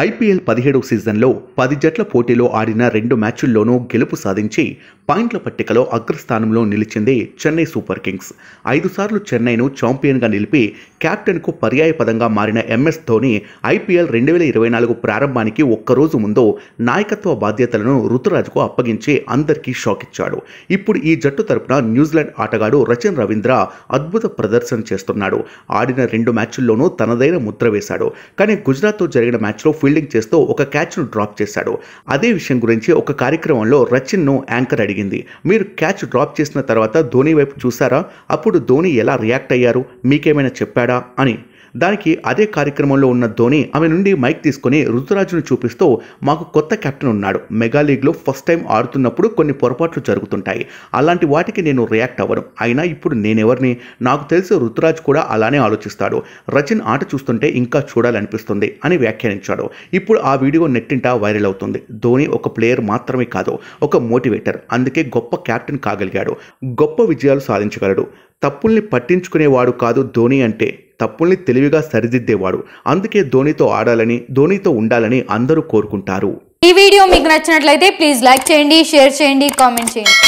IPL పదిహేడవ సీజన్లో పది జట్ల పోటీలో ఆడిన రెండు మ్యాచుల్లోనూ గెలుపు సాధించి పాయింట్ల పట్టికలో అగ్రస్థానంలో నిలిచింది చెన్నై సూపర్ కింగ్స్. ఐదు సార్లు చెన్నైను ఛాంపియన్గా నిలిపి కెప్టెన్కు పర్యాయపదంగా మారిన ఎంఎస్ ధోని ఐపీఎల్ రెండు వేల ఇరవై నాలుగు ప్రారంభానికి ఒక్కరోజు ముందు నాయకత్వ బాధ్యతలను ఋతురాజ్కు అప్పగించి అందరికీ షాక్ ఇచ్చాడు. ఇప్పుడు ఈ జట్టు తరపున న్యూజిలాండ్ ఆటగాడు రచన్ రవీంద్ర అద్భుత ప్రదర్శన చేస్తున్నాడు. ఆడిన రెండు మ్యాచ్ల్లోనూ తనదైన ముద్ర వేశాడు. కానీ గుజరాత్తో జరిగిన మ్యాచ్లో ఫీల్డింగ్ చేస్తూ ఒక క్యాచ్ను డ్రాప్ చేశాడు. అదే విషయం గురించి ఒక కార్యక్రమంలో రచిన్ను యాంకర్ అడిగింది. మీరు క్యాచ్ డ్రాప్ చేసిన తర్వాత ధోని వైపు చూసారా అప్పుడు ధోని ఎలా రియాక్ట్ అయ్యారు? మీకేమైనా చెప్పాడా? అని దానికి అదే కార్యక్రమంలో ఉన్న ధోని ఆమె నుండి మైక్ తీసుకొని రుతురాజును చూపిస్తూ మాకు కొత్త కెప్టెన్ ఉన్నాడు. మెగా లీగ్లో ఫస్ట్ టైం ఆడుతున్నప్పుడు కొన్ని పొరపాట్లు జరుగుతుంటాయి. అలాంటి వాటికి నేను రియాక్ట్ అవ్వను. అయినా ఇప్పుడు నేనెవరిని? నాకు తెలిసి రుతురాజ్ కూడా అలానే ఆలోచిస్తాడు. రచిన్ ఆట చూస్తుంటే ఇంకా చూడాలనిపిస్తుంది అని వ్యాఖ్యానించాడు. ఇప్పుడు ఆ వీడియో నెట్టింట వైరల్ అవుతుంది. ధోని ఒక ప్లేయర్ మాత్రమే కాదు ఒక మోటివేటర్. అందుకే గొప్ప కెప్టెన్ కాగలిగాడు. గొప్ప విజయాలు సాధించగలడు. తప్పుల్ని పట్టించుకునేవాడు కాదు ధోని అంటే. తప్పుల్ని తెలివిగా సరిదిద్దేవాడు. అందుకే ధోనితో ఆడాలని ధోనితో ఉండాలని అందరూ కోరుకుంటారు. ఈ వీడియో మీకు నచ్చినట్లయితే ప్లీజ్ లైక్ చేయండి షేర్ చేయండి కామెంట్ చేయండి.